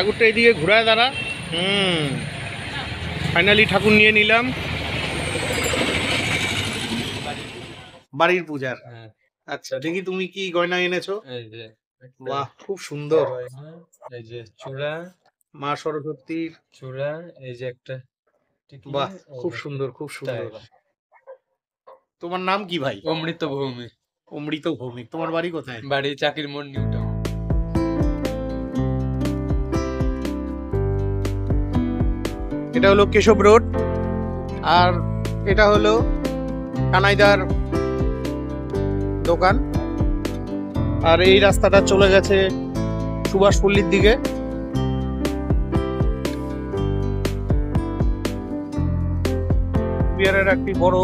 ঠাকুরটা এইদিকে ঘুরায় দাঁড়া। হুম। ফাইনালি ঠাকুর নিয়ে নিলাম। বাড়ির পূজার। হ্যাঁ। আচ্ছা দেখি তুমি কি গয়না এনেছো? এই যে একটা বাহ খুব সুন্দর। এই যে চূড়া। মা সরস্বতীর। চূড়া এই যে একটা বাহ খুব সুন্দর খুব সুন্দর। তোমার নাম কি ভাই? অমৃত ভূমি অমৃত ভৌমিক। তোমার বাড়ি কোথায়? বাড়ি চাকির মোড় নিউটাউন। এটা হলো কেশব রোড, আর এটা হলো কানাইদার দোকান। আর এই রাস্তাটা চলে গেছে সুভাষপল্লির দিকে। বিহারের একটি বড়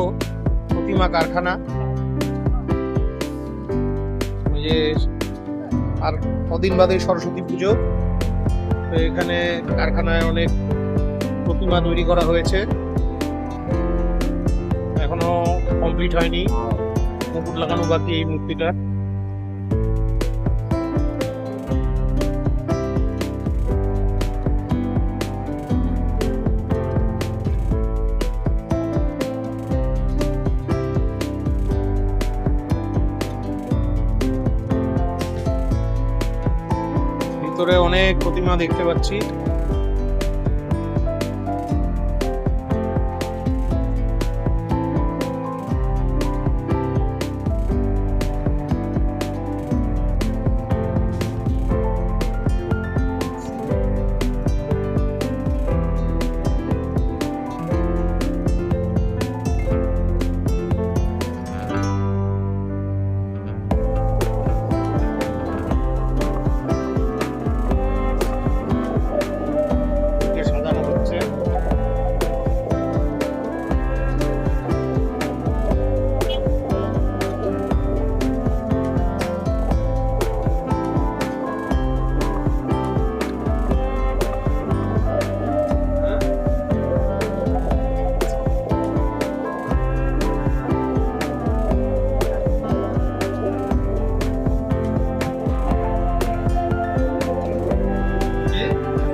প্রতিমা কারখানা। আর কদিন বাদে সরস্বতী পুজো। তো এখানে কারখানায় অনেক প্রতিমা তৈরি করা হয়েছে। এখনও কমপ্লিট হয়নি। মুকুট লাগানো বাকি এই মূর্তিটা। ভিতরে অনেক প্রতিমা দেখতে পাচ্ছি।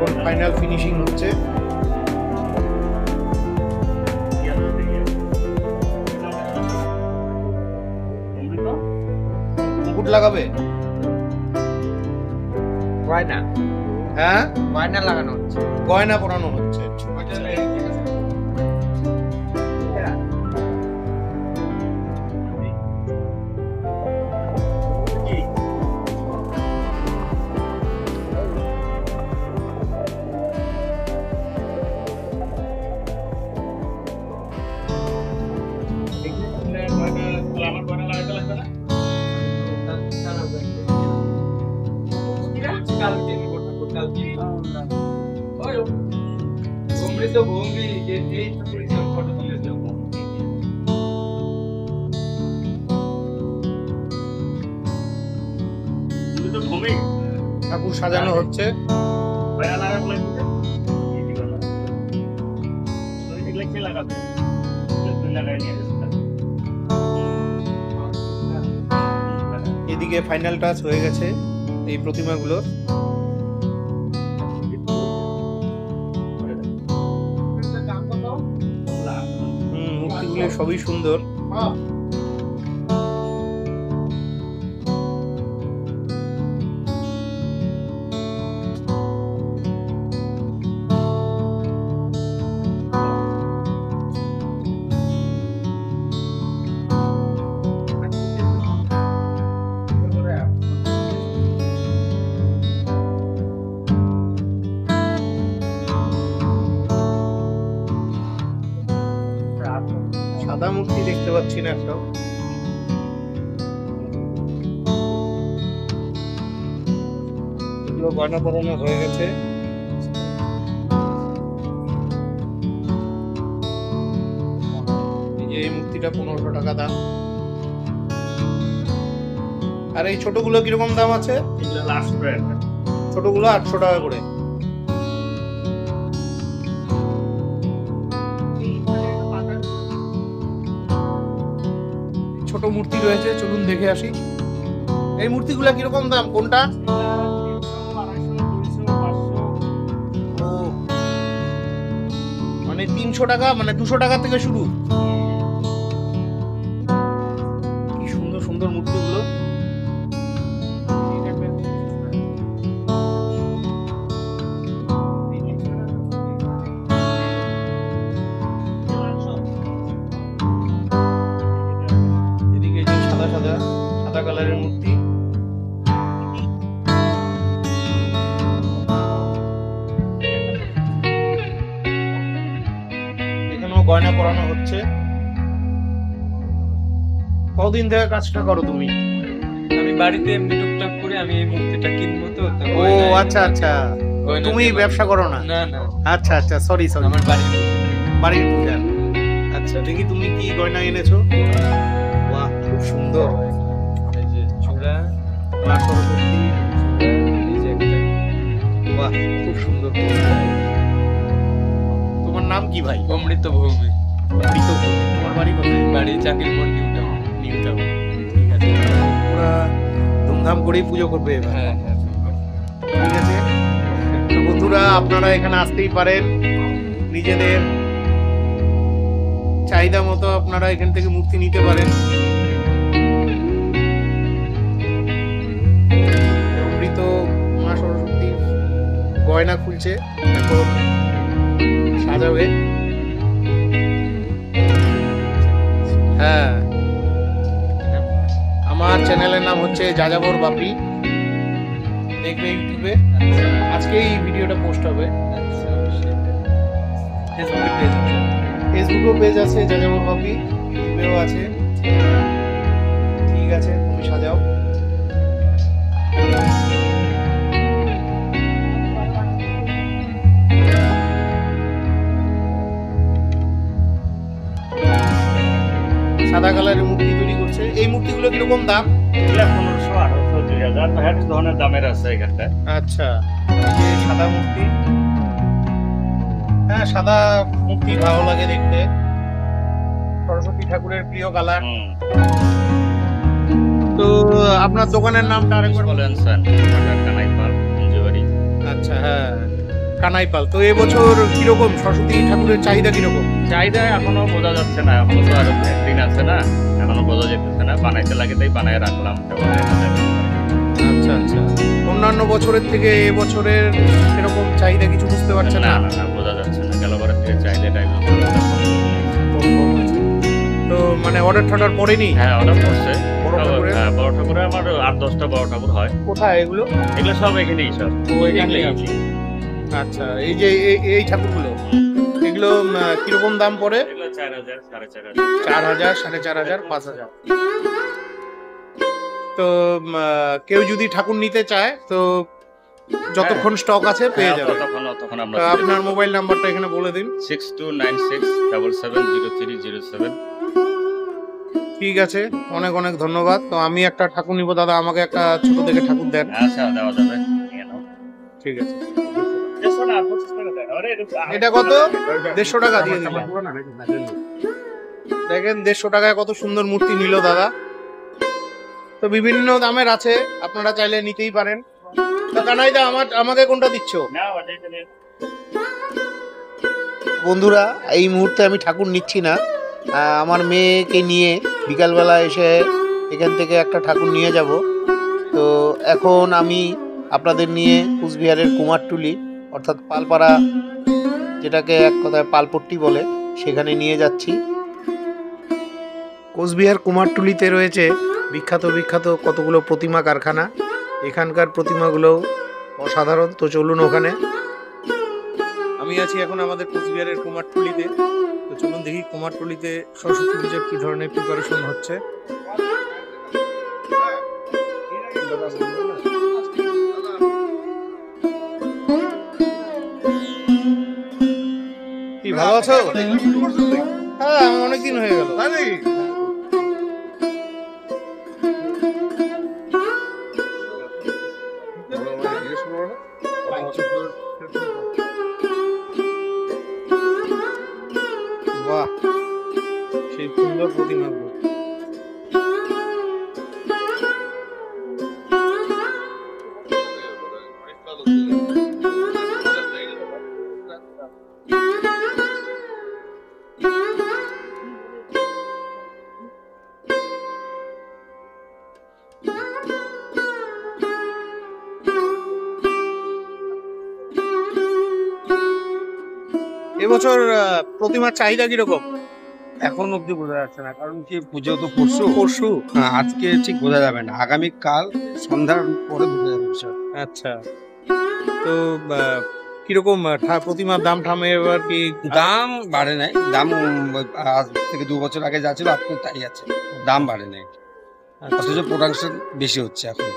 এখন ফাইনাল ফিনিশিং হচ্ছে। মুকুট লাগাবে? গয়না। হ্যাঁ? গয়না লাগানো হচ্ছে। গয়না পরানো হচ্ছে। ঠাকুর সাজানো হচ্ছে। এদিকে ফাইনাল টাচ হয়ে গেছে এই প্রতিমাগুলোর হুম মূর্তিগুলো সবই সুন্দর। পাচ্ছি না একটাও এগুলো পরানো হয়ে গেছে। এই মূর্তিটা পনেরোশো টাকা দাম। আর এই ছোটগুলো কীরকম দাম আছে? ছোটগুলো আটশো টাকা করে। ছোট মূর্তি রয়েছে, চলুন দেখে আসি। এই মূর্তিগুলো কীরকম দাম? কোনটা? মানে তিনশো টাকা মানে দুশো টাকা থেকে শুরু। গয়না পরানো হচ্ছে। কদিন থেকে কাজটা করো তুমি? আমি বাড়িতে এমনি টুকটাক করে আমি এই মূর্তিটা কিনবো তো ও আচ্ছা আচ্ছা। তুমি ব্যবসা করো না? না না। আচ্ছা আচ্ছা সরি সরি আমার বাড়ির বাড়ির পূজা। আচ্ছা দেখি তুমি কি গয়না এনেছো? বাহ খুব সুন্দর। এই যে চূড়া মা সরস্বতী বাহ খুব সুন্দর। নাম কি ভাই? অমৃত ভূমি। অমৃত ভৌমিক। তোমার বাড়ি কোথায়? বাড়ি চাকরির মন নিউটাউন। নিউ টাউন ঠিক আছে। পুরা ধুমধাম করেই পুজো করবে এবার। হ্যাঁ হ্যাঁ ঠিক আছে? তো বন্ধুরা আপনারা এখানে আসতেই পারেন। নিজেদের চাহিদা মতো আপনারা এখান থেকে মুক্তি নিতে পারেন। অমৃত মা সরস্বতী গয়না খুলছে। এখন সাজাবে হ্যাঁ। আমার চ্যানেলের নাম হচ্ছে যাযাবর বাপি। দেখবে ইউটিউবে। আজকে এই ভিডিওটা পোস্ট হবে। পেজ ফেসবুকেও পেজ আছে যাযাবর বাপি। ইউটিউবেও আছে। ঠিক আছে তুমি সাজাও। সাদা কালারের মূর্তি তৈরি করছে। এই মূর্তিগুলো কীরকম দাম? এগুলা পনেরোশো আঠারোশো দুই হাজার। হ্যাঁ ধরনের দামের আছে এখানটায়। আচ্ছা এই সাদা মূর্তি। হ্যাঁ সাদা মূর্তি ভালো লাগে দেখতে। সরস্বতী ঠাকুরের প্রিয় কালার। তো আপনার দোকানের নামটা আরেকবার বলেন স্যার ঢাকার কানাইপাল আচ্ছা হ্যাঁ। কানাইপাল তো এবছর কীরকম? সরস্বতী ঠাকুরের চাহিদা কীরকম? চাহিদা এখনও বোঝা যাচ্ছে না এখনও তো আরও একদিন আছে না এখনও বোঝা যেতেছে না বানাইতে লাগে তাই বানায় রাখলাম। আচ্ছা আচ্ছা। অন্যান্য বছরের থেকে এবছরের সেরকম চাহিদা কিছু বুঝতে পারছেন না? না না বোঝা যাচ্ছে না গেল বারের থেকে চাহিদাটা। তো মানে অর্ডার টর্ডার পড়েনি? হ্যাঁ অর্ডার বড় ঠাকুরের? হ্যাঁ বড় ঠাকুরে আমার আট দশটা বড় ঠাকুর হয়। কোথায় এগুলো? এগুলো সব এখানেই সব। ও, এখানেই আছে। আচ্ছা এই যে এই- ঠাকুরগুলো এগুলো কীরকম দাম পড়ে? চার হাজার সাড়ে চার হাজার। পাঁচ হাজার। তো কেউ যদি ঠাকুর নিতে চায় তো যতক্ষণ স্টক আছে পেয়ে হ্যাঁ, যাবে। আপনার মোবাইল নাম্বারটা এখানে বলে দিন। Six two nine six double seven zero three zero seven ঠিক আছে অনেক অনেক ধন্যবাদ। তো আমি একটা ঠাকুর নিব দাদা আমাকে একটা ছোট থেকে ঠাকুর দেন। আচ্ছা দেওয়া যাবে। ঠিক আছে। এটা- এটা কত? দেড়শো টাকা দিয়ে দিলাম দেখেন দেড়শো টাকায় কত সুন্দর মূর্তি নিল দাদা। তো বিভিন্ন দামের আছে আপনারা চাইলে নিতেই পারেন। তো কানাইদা আমার আমাকে কোনটা দিচ্ছ? বন্ধুরা এই মুহূর্তে আমি ঠাকুর নিচ্ছি না। আহ, আমার মেয়েকে নিয়ে বিকালবেলা এসে এখান থেকে একটা ঠাকুর নিয়ে যাব। তো এখন আমি আপনাদের নিয়ে কুচবিহারের কুমারটুলি অর্থাৎ পালপাড়া যেটাকে এক কথায় পালপট্টি বলে, সেখানে নিয়ে যাচ্ছি। কোচবিহার কুমারটুলিতে রয়েছে বিখ্যাত বিখ্যাত কতগুলো প্রতিমা কারখানা। এখানকার প্রতিমাগুলো অসাধারণ। তো চলুন ওখানে। আমি আছি এখন আমাদের কোচবিহারের কুমারটুলিতে। তো চলুন দেখি কুমারটুলিতে সরস্বতী পুজোর কি ধরনের প্রিপারেশন হচ্ছে। ভালো আছো? হ্যাঁ অনেকদিন হয়ে গেল। বাহ সেই সুন্দর প্রতিমাগুলো এবছর প্রতিমার চাহিদা কীরকম? এখন অব্দি বোঝা যাচ্ছে না কারণ কি পুজো তো পরশু। পরশু। হ্যাঁ, আজকে ঠিক বোঝা যাবে না। আগামীকাল সন্ধ্যার পরে বোঝা যাবে বিষয় আচ্ছা। তো কীরকম প্রতিমার দাম ঠামে এবার কি? দাম বাড়ে নাই। দাম আজ থেকে দু বছর আগে যা ছিল আপনি তাই আছে। দাম বাড়ে নাই। অথচ প্রোডাকশন বেশি হচ্ছে এখন।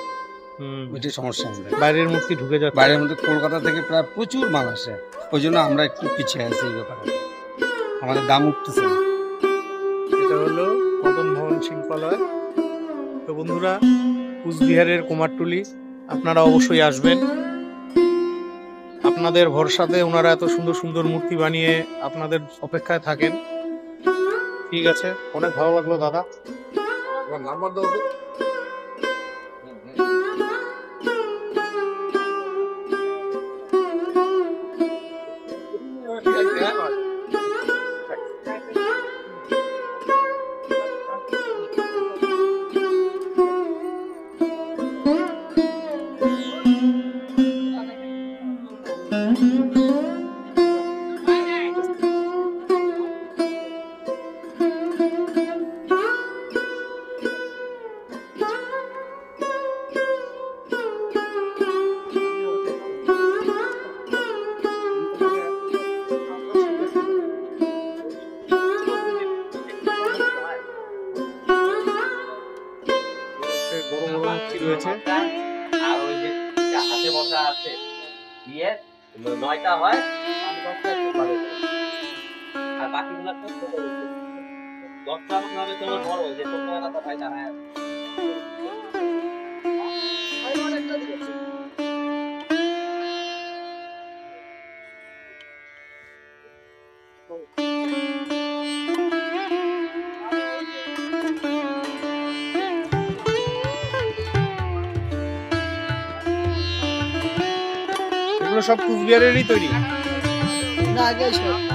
হুম, ওইটাই সমস্যা আমাদের। বাইরের মূর্তি ঢুকে যাচ্ছে। বাইরের মধ্যে কলকাতা থেকে প্রায় প্রচুর মাল আসে। ওই জন্য আমরা একটু পিছিয়ে আছি এই ব্যাপারে। আমাদের দাম উঠতেছে না। এটা হলো মদন ভবন শিল্পালয়। তো বন্ধুরা কুচবিহারের কুমারটুলি আপনারা অবশ্যই আসবেন। আপনাদের ভরসাতে ওনারা এত সুন্দর সুন্দর মূর্তি বানিয়ে আপনাদের অপেক্ষায় থাকেন। ঠিক আছে? অনেক ভালো লাগল দাদা। সে রয়েছে আর ওই যে হাতে বসা আছে, দিয়ে নয়টা হয় আর বাকিগুলো দশটা হবে তোমার বড়, যে ছোট কথা ভাই আছে। সব কুচবিহারেরই তৈরি। না আগে সব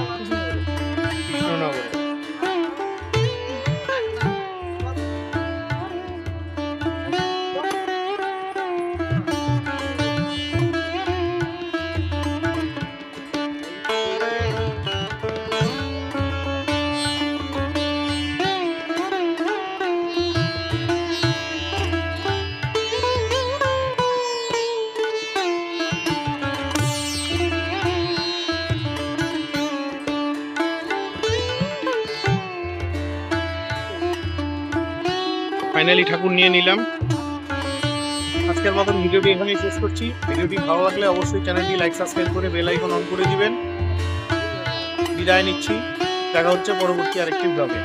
ফাইনালি ঠাকুর নিয়ে নিলাম। আজকের মতন ভিডিওটি এখানেই শেষ করছি। ভিডিওটি ভালো লাগলে অবশ্যই চ্যানেলটি লাইক, সাবস্ক্রাইব করে বেল আইকন অন করে দিবেন। বিদায় নিচ্ছি। দেখা হচ্ছে পরবর্তী আরেকটি ব্লগে।